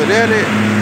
ustedes ven